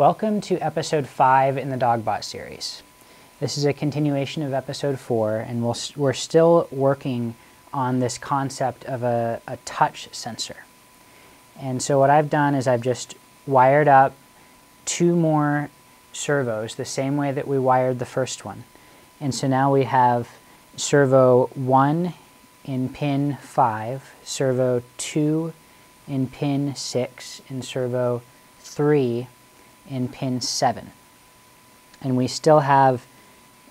Welcome to episode 5 in the Dogbot series. This is a continuation of episode 4, and we'll, we're still working on this concept of a, a touch sensor. And so, what I've done is I've just wired up two more servos the same way that we wired the first one. And so now we have servo 1 in pin 5, servo 2 in pin 6, and servo 3 in pin 7. And we still have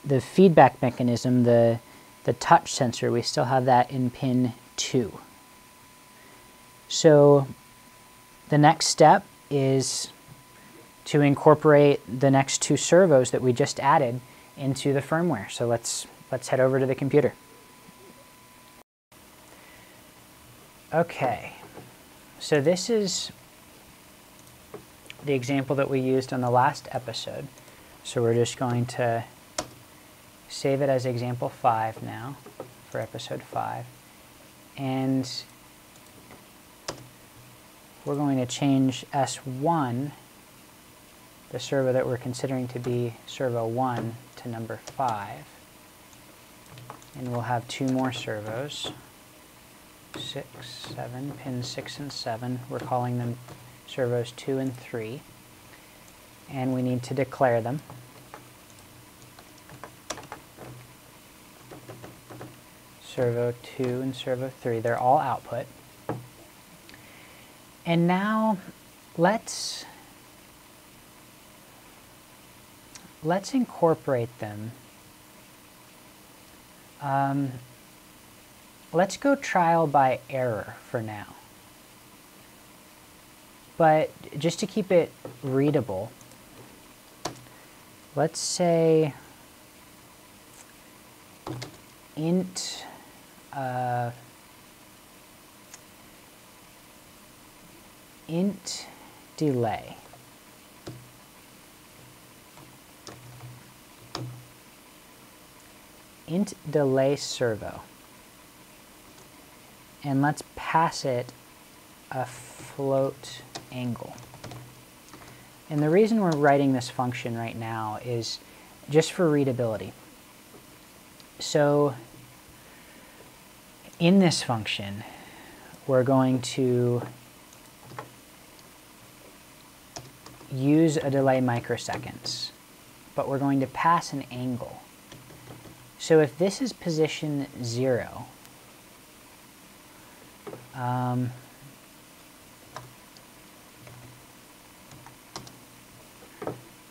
the feedback mechanism, the, the touch sensor, we still have that in pin 2. So the next step is to incorporate the next two servos that we just added into the firmware. So let's, let's head over to the computer. Okay, so this is the example that we used on the last episode. So we're just going to save it as example 5 now for episode 5. And we're going to change S1, the servo that we're considering to be servo 1, to number 5. And we'll have two more servos, 6, 7, pins 6 and 7. We're calling them servos 2 and 3. And we need to declare them. servo 2 and servo 3. They're all output. And now let's let's incorporate them. Um, let's go trial by error for now. But just to keep it readable, let's say int uh, int delay. int delay servo. And let's pass it a float angle. And the reason we're writing this function right now is just for readability. So in this function, we're going to use a delay microseconds, but we're going to pass an angle. So if this is position 0, um,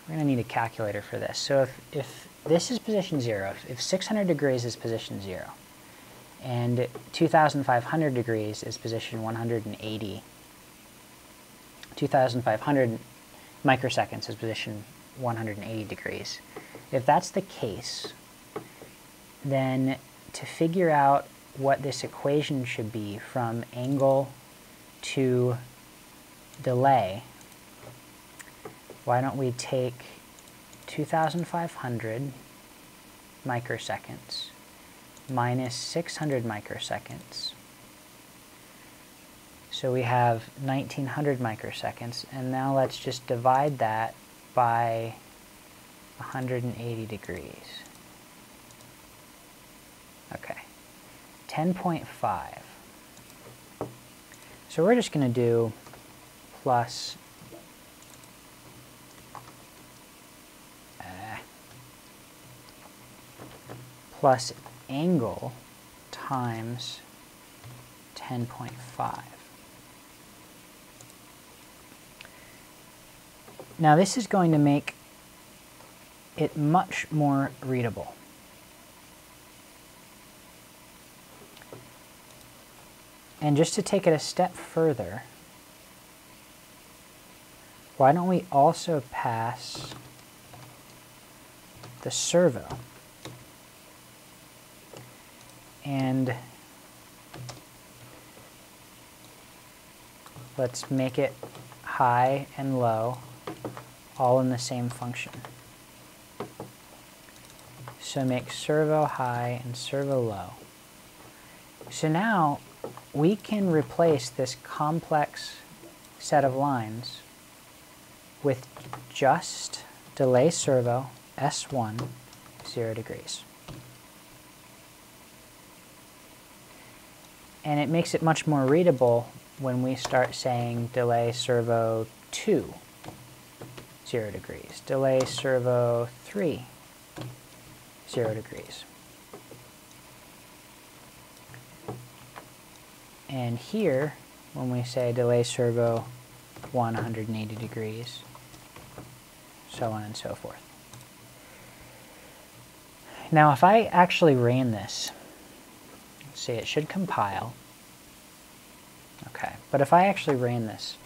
we're going to need a calculator for this. So if, if this is position 0, if 600 degrees is position 0, and 2500 degrees is position 180. 2500 microseconds is position 180 degrees. If that's the case, then to figure out what this equation should be from angle to delay, why don't we take 2500 microseconds minus 600 microseconds. So we have 1900 microseconds, and now let's just divide that by 180 degrees. Okay, 10.5. So we're just going to do plus plus angle times 10.5. Now this is going to make it much more readable. And just to take it a step further, why don't we also pass the servo? And let's make it high and low all in the same function. So make servo high and servo low. So now we can replace this complex set of lines with just delay servo S1 0 degrees. And it makes it much more readable when we start saying delay servo 2 0 degrees, delay servo 3 0 degrees. And here, when we say delay servo 180 degrees, so on and so forth. Now if I actually ran this, see it should compile. Okay, but if I actually ran this,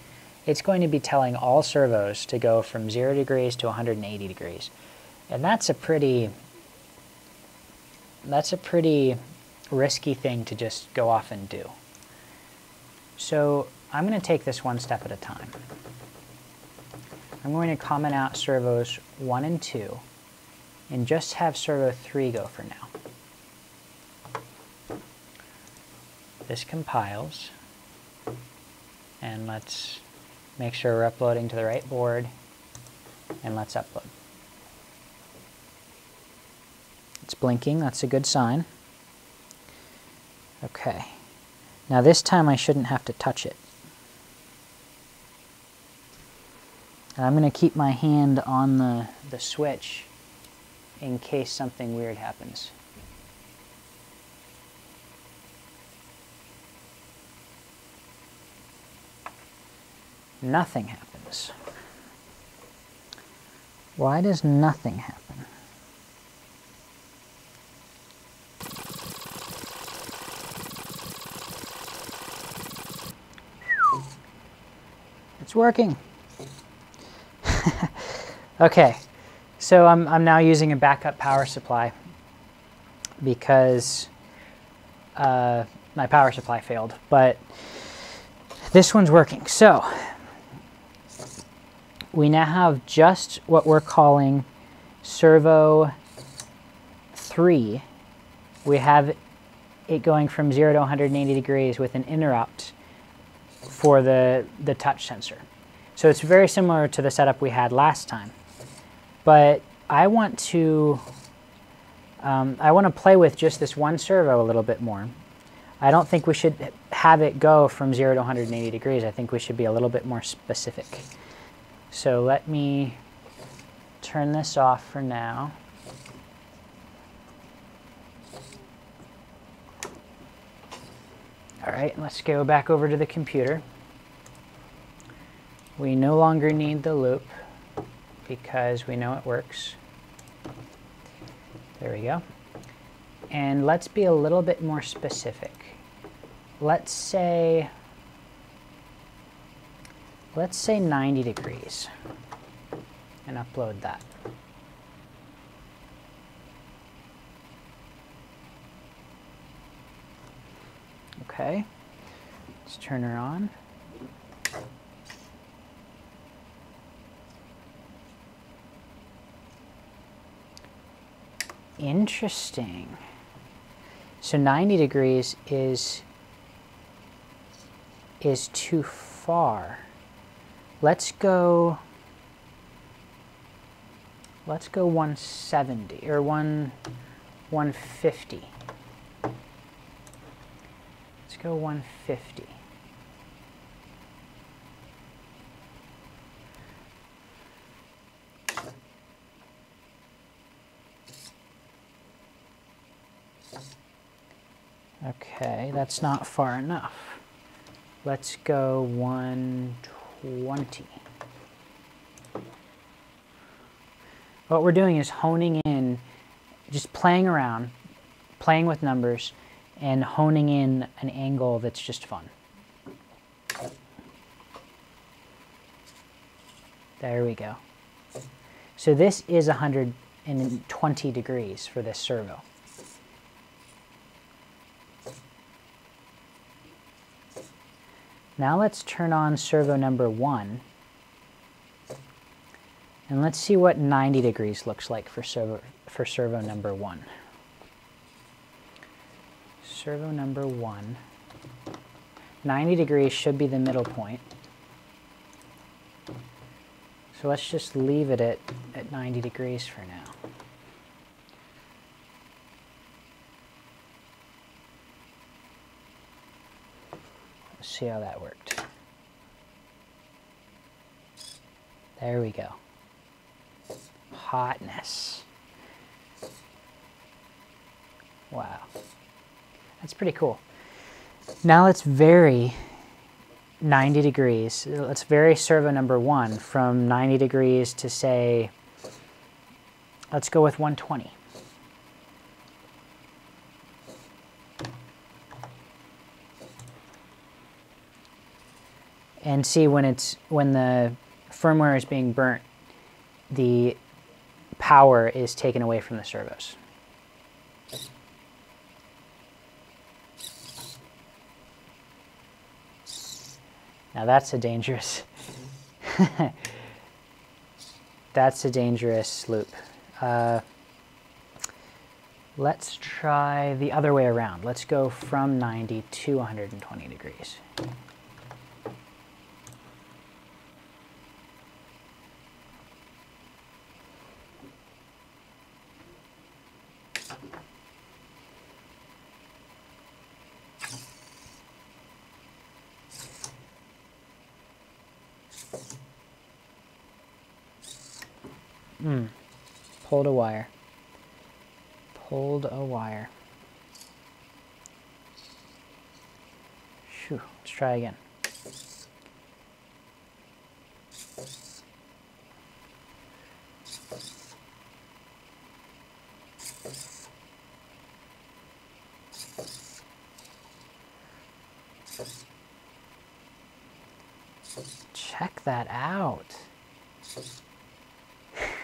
it's going to be telling all servos to go from 0 degrees to 180 degrees. And that's a pretty that's a pretty risky thing to just go off and do. So I'm going to take this one step at a time. I'm going to comment out servos 1 and 2 and just have servo 3 go for now. This compiles and let's make sure we're uploading to the right board and let's upload. It's blinking, that's a good sign. Okay. Now this time I shouldn't have to touch it. And I'm going to keep my hand on the, the switch in case something weird happens. Nothing happens. Why does nothing happen? It's working. okay, so I'm, I'm now using a backup power supply because uh, my power supply failed, but this one's working. So we now have just what we're calling servo 3. We have it going from 0 to 180 degrees with an interrupt for the, the touch sensor. So it's very similar to the setup we had last time. But I want to um, I want to play with just this one servo a little bit more. I don't think we should have it go from 0 to 180 degrees. I think we should be a little bit more specific. So let me turn this off for now. All right, let's go back over to the computer. We no longer need the loop because we know it works. There we go. And let's be a little bit more specific. Let's say, let's say 90 degrees and upload that. Okay, let's turn her on. Interesting. So 90 degrees is is too far. Let's go let's go 170 or 1 150. Let's go 150. Okay, that's not far enough. Let's go 120. What we're doing is honing in, just playing around, playing with numbers, and honing in an angle that's just fun. There we go. So this is 120 degrees for this servo. Now let's turn on servo number one. And let's see what 90 degrees looks like for servo, for servo number one. Servo number one. 90 degrees should be the middle point. So let's just leave it at, at 90 degrees for now. See how that worked. There we go. Hotness. Wow. That's pretty cool. Now let's vary 90 degrees. Let's vary servo number one from 90 degrees to say, let's go with 120. And see when it's when the firmware is being burnt, the power is taken away from the servos. Now that's a dangerous, that's a dangerous loop. Uh, let's try the other way around. Let's go from 90 to 120 degrees. Mm. Pulled a wire. Pulled a wire. Let's try again. Check that out.